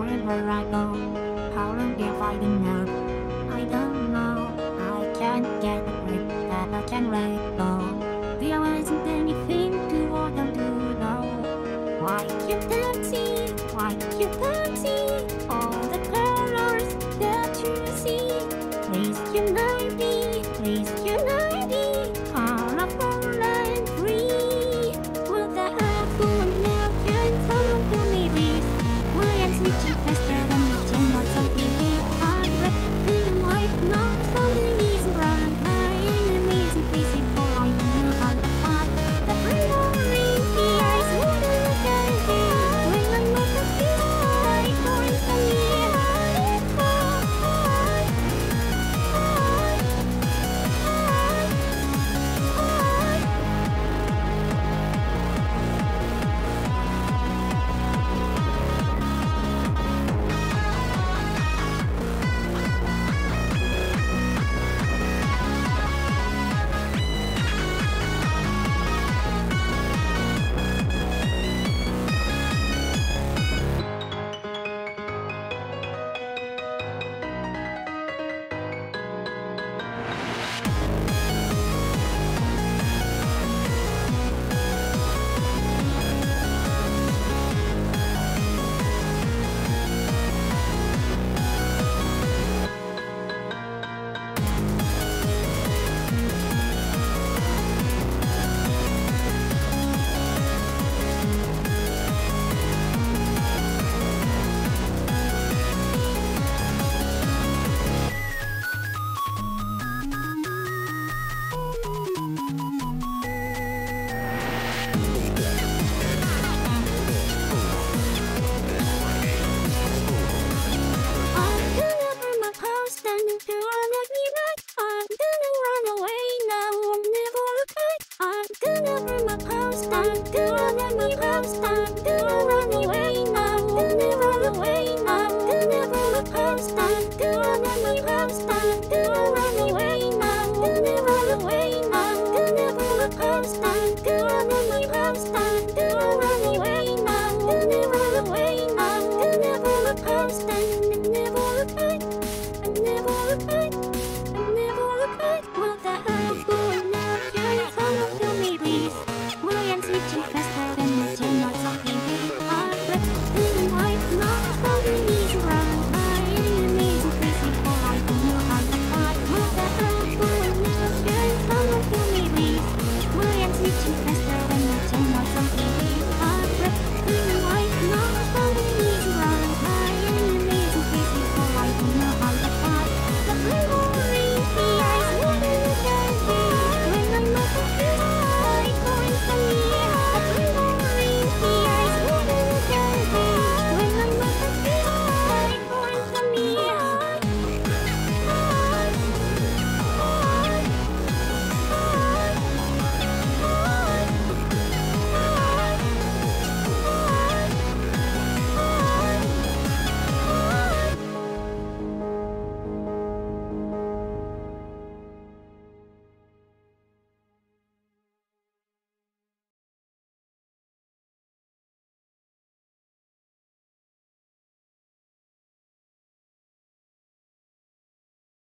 wherever I go. How long if I enough? I don't know. I can't get a grip that I can let go. There isn't anything to hold on to now. Why keep telling to unlock me back. I'm gonna run away now, I'm never look back. I'm gonna bring my post, I'm gonna run my post, I'm gonna